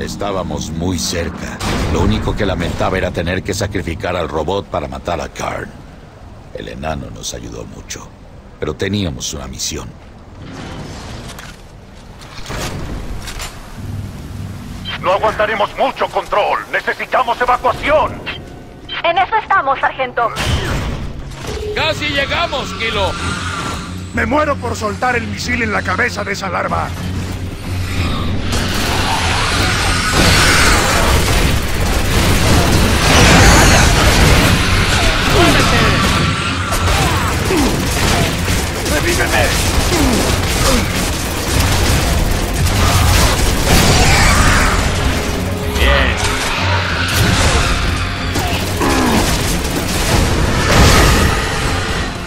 Estábamos muy cerca. Lo único que lamentaba era tener que sacrificar al robot para matar a Karn. El enano nos ayudó mucho, pero teníamos una misión. No aguantaremos mucho control. Necesitamos evacuación. En eso estamos, sargento. ¡Casi llegamos, Kilo! Me muero por soltar el misil en la cabeza de esa larva.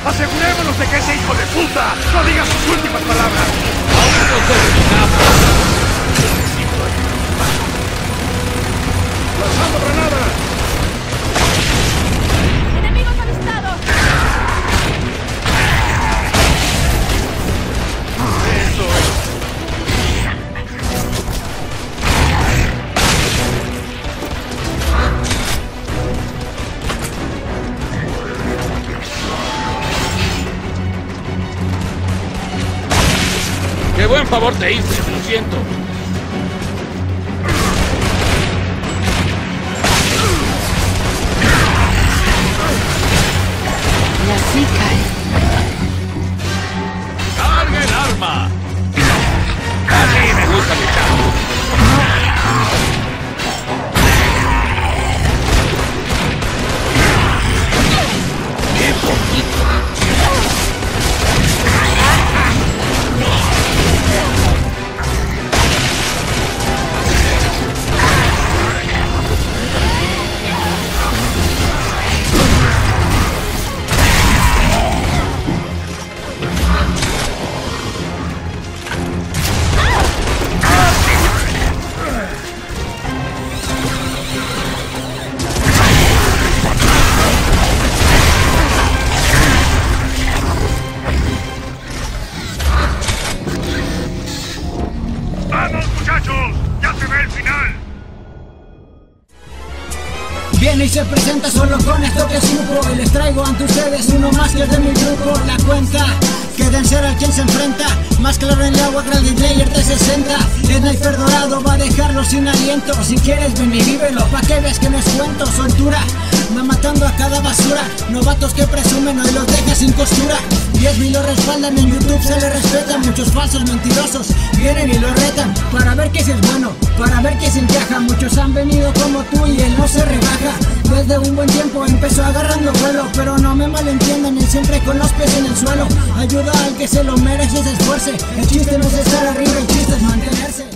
Asegurémonos de que ese hijo de puta no diga sus últimas palabras. Aún no terminamos. ¡Qué buen favor te hice! Lo siento. Y así final! Viene y se presenta solo con esto que supo Y les traigo ante ustedes uno más que es de mi grupo La cuenta que de ser al quien se enfrenta Más claro en el agua que el player de 60 Sniper dorado va a dejarlo sin aliento. Si quieres ven y vívelo pa' que veas que no es cuento Soltura. Va matando a cada basura. Novatos que presumen hoy los sin costura. 10.000 lo respaldan en YouTube se le respeta. Muchos falsos mentirosos vienen y lo retan. Para ver que si es bueno, para ver que se encaja Muchos han venido como tú y él no se rebaja. Desde un buen tiempo empezó agarrando vuelo Pero no me malentiendan, él siempre con los pies en el suelo. Ayuda al que se lo merece, se esfuerce. El chiste no es estar arriba, el chiste es mantenerse